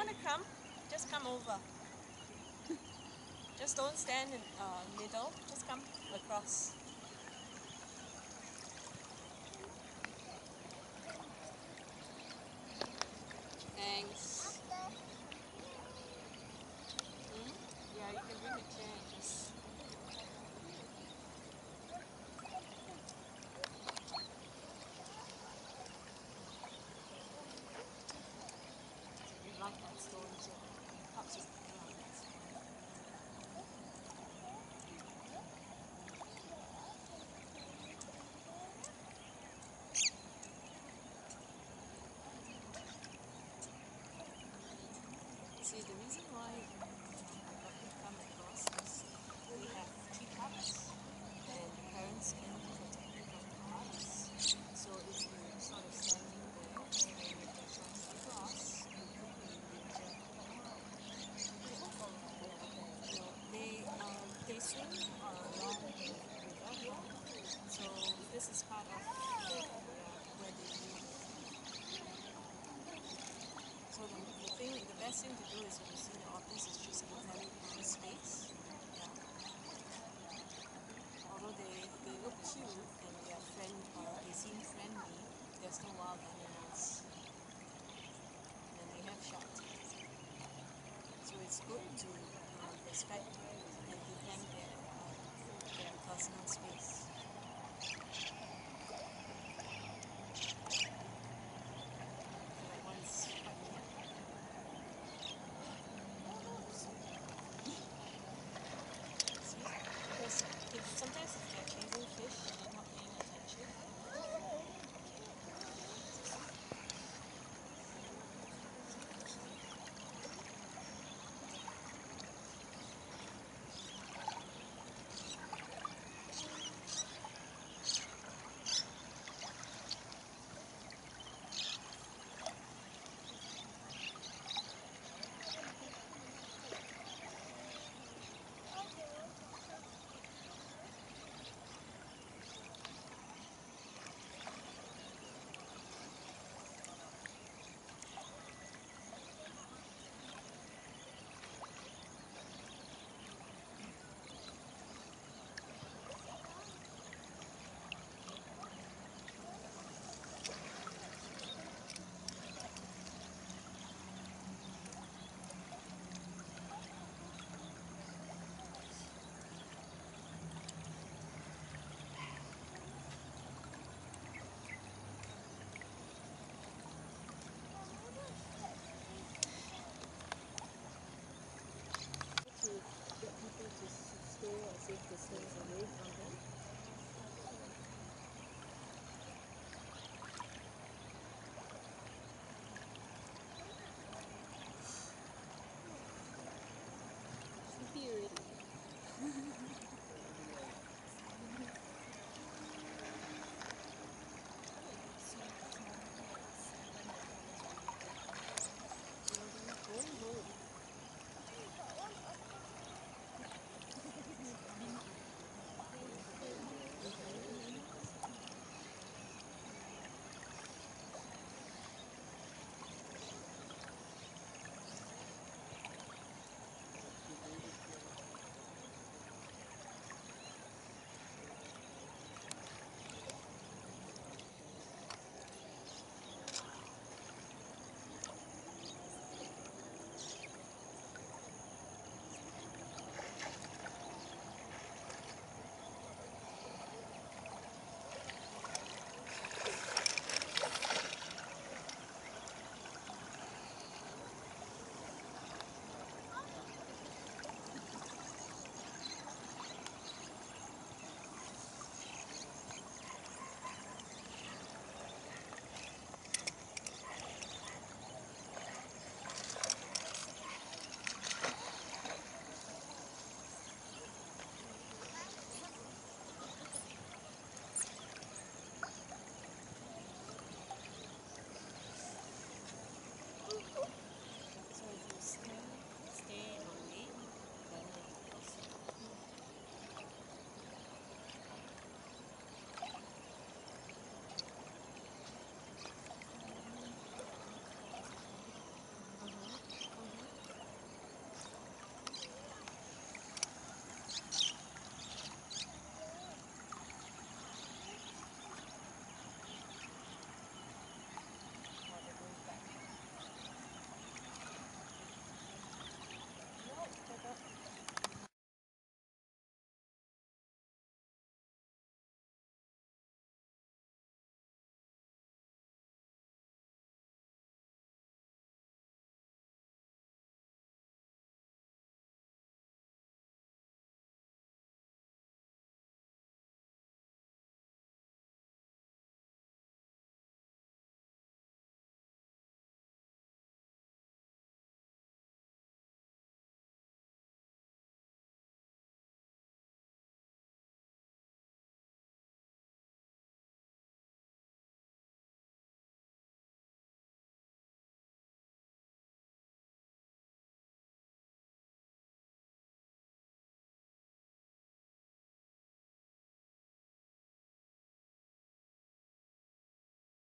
want to come, just come over. just don't stand in uh, middle, just come across. see them. respect you give them their, their personal space.